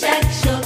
shake, shake.